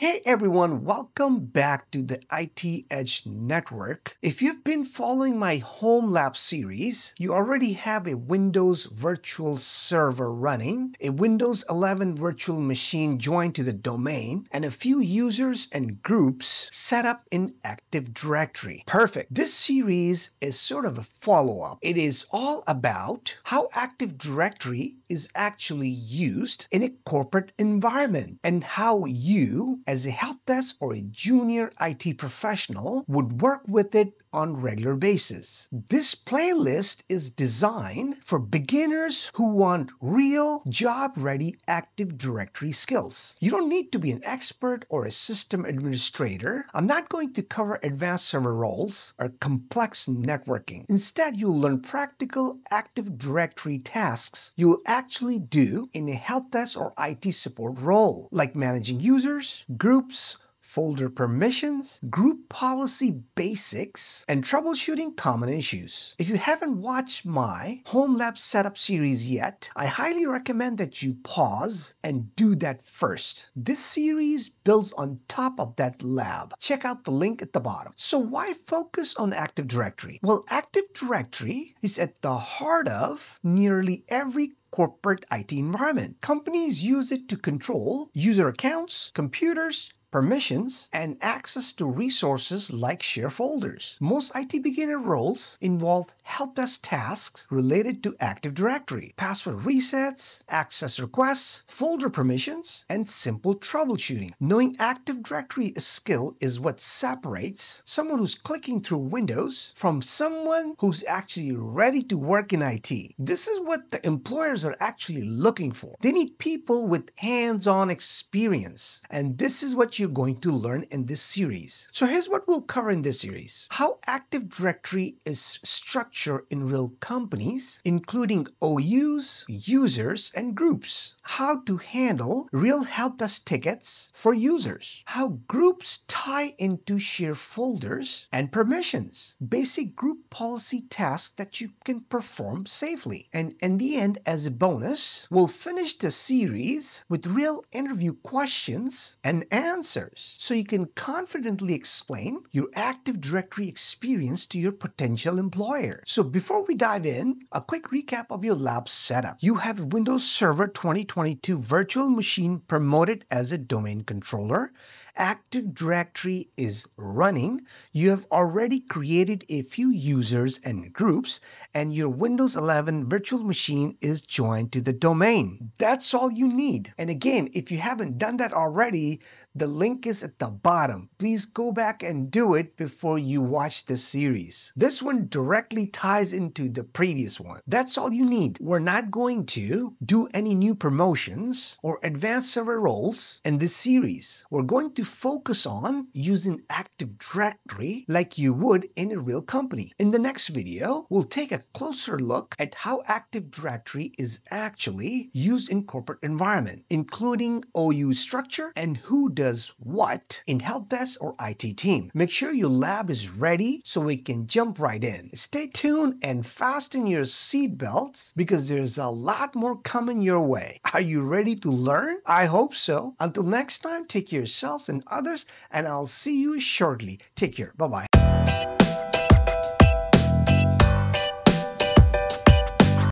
Hey everyone, welcome back to the IT Edge Network. If you've been following my Home Lab series, you already have a Windows virtual server running, a Windows 11 virtual machine joined to the domain, and a few users and groups set up in Active Directory. Perfect. This series is sort of a follow-up. It is all about how Active Directory is actually used in a corporate environment and how you as a help desk or a junior IT professional would work with it on regular basis. This playlist is designed for beginners who want real job-ready Active Directory skills. You don't need to be an expert or a system administrator. I'm not going to cover advanced server roles or complex networking. Instead, you'll learn practical Active Directory tasks you'll actually do in a help desk or IT support role, like managing users, groups, folder permissions, group policy basics, and troubleshooting common issues. If you haven't watched my Home Lab setup series yet, I highly recommend that you pause and do that first. This series builds on top of that lab. Check out the link at the bottom. So why focus on Active Directory? Well, Active Directory is at the heart of nearly every corporate IT environment. Companies use it to control user accounts, computers, permissions, and access to resources like share folders. Most IT beginner roles involve help desk tasks related to Active Directory, password resets, access requests, folder permissions, and simple troubleshooting. Knowing Active Directory skill is what separates someone who's clicking through Windows from someone who's actually ready to work in IT. This is what the employers are actually looking for. They need people with hands-on experience, and this is what you're going to learn in this series. So here's what we'll cover in this series. How Active Directory is structured in real companies, including OUs, users, and groups. How to handle real help desk tickets for users. How groups tie into share folders and permissions. Basic group policy tasks that you can perform safely. And in the end, as a bonus, we'll finish the series with real interview questions and answers so you can confidently explain your Active Directory experience to your potential employer. So before we dive in, a quick recap of your lab setup. You have Windows Server 2022 virtual machine promoted as a domain controller Active Directory is running, you have already created a few users and groups, and your Windows 11 virtual machine is joined to the domain. That's all you need. And again, if you haven't done that already, the link is at the bottom. Please go back and do it before you watch this series. This one directly ties into the previous one. That's all you need. We're not going to do any new promotions or advanced server roles in this series. We're going to focus on using Active Directory like you would in a real company. In the next video, we'll take a closer look at how Active Directory is actually used in corporate environment, including OU structure and who does what in help desk or IT team. Make sure your lab is ready so we can jump right in. Stay tuned and fasten your seatbelts because there's a lot more coming your way. Are you ready to learn? I hope so. Until next time, take care yourselves and others, and I'll see you shortly. Take care. Bye bye.